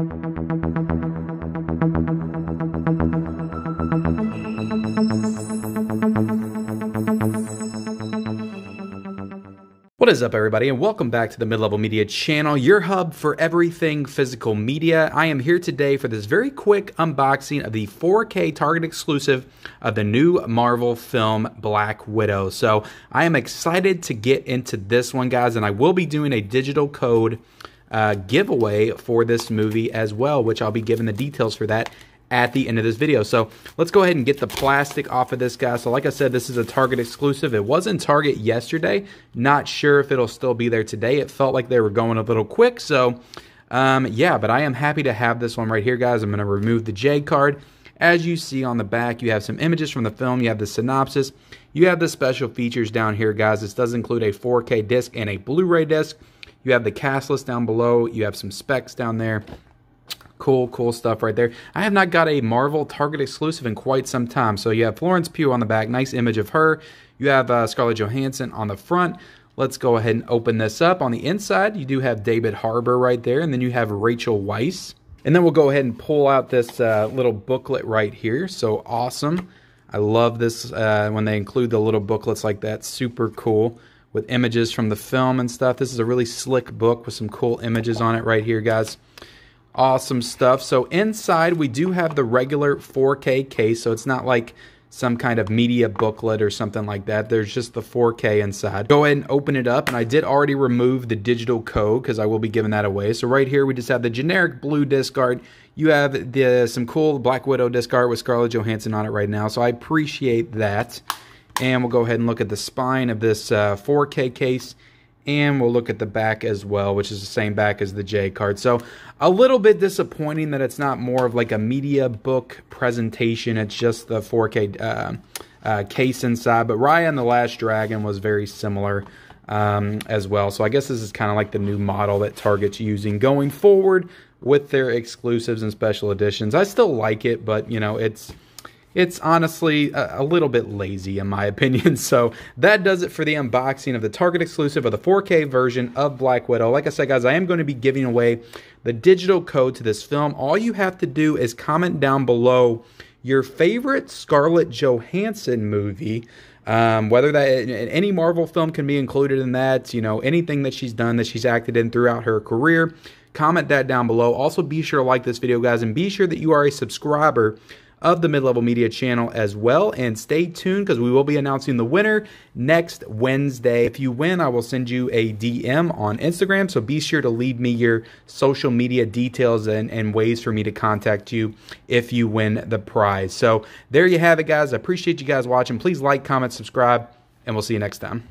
What is up, everybody, and welcome back to the Mid Level Media channel, your hub for everything physical media. I am here today for this very quick unboxing of the 4K Target exclusive of the new Marvel film Black Widow. So, I am excited to get into this one, guys, and I will be doing a digital code uh, giveaway for this movie as well, which I'll be giving the details for that at the end of this video. So let's go ahead and get the plastic off of this guy. So like I said, this is a Target exclusive. It was in Target yesterday. Not sure if it'll still be there today. It felt like they were going a little quick. So um, yeah, but I am happy to have this one right here, guys. I'm going to remove the J card. As you see on the back, you have some images from the film. You have the synopsis. You have the special features down here, guys. This does include a 4K disc and a Blu-ray disc. You have the cast list down below. You have some specs down there. Cool, cool stuff right there. I have not got a Marvel Target exclusive in quite some time. So you have Florence Pugh on the back, nice image of her. You have uh, Scarlett Johansson on the front. Let's go ahead and open this up. On the inside, you do have David Harbour right there, and then you have Rachel Weisz. And then we'll go ahead and pull out this uh, little booklet right here. So awesome. I love this uh, when they include the little booklets like that. Super cool with images from the film and stuff. This is a really slick book with some cool images on it right here, guys. Awesome stuff. So inside we do have the regular 4K case, so it's not like some kind of media booklet or something like that. There's just the 4K inside. Go ahead and open it up, and I did already remove the digital code because I will be giving that away. So right here we just have the generic blue disc art. You have the some cool Black Widow disc art with Scarlett Johansson on it right now, so I appreciate that. And we'll go ahead and look at the spine of this uh, 4K case and we'll look at the back as well, which is the same back as the J card. So a little bit disappointing that it's not more of like a media book presentation. It's just the 4K uh, uh, case inside. But Raya and the Last Dragon was very similar um, as well. So I guess this is kind of like the new model that Target's using going forward with their exclusives and special editions. I still like it, but you know, it's it's honestly a, a, little bit lazy in my opinion. So that does it for the unboxing of the Target exclusive of the 4K version of Black Widow. Like I said, guys, I am going to be giving away the digital code to this film. All you have to do is comment down below your favorite Scarlett Johansson movie. Um, whether that any Marvel film can be included in that, you know, anything that she's done that she's acted in throughout her career, comment that down below. Also, be sure to like this video, guys, and be sure that you are a subscriber of the Mid Level Media channel as well. And stay tuned because we will be announcing the winner next Wednesday. If you win, I will send you a DM on Instagram. So be sure to leave me your social media details and, and ways for me to contact you if you win the prize. So there you have it, guys. I appreciate you guys watching. Please like, comment, subscribe, and we'll see you next time.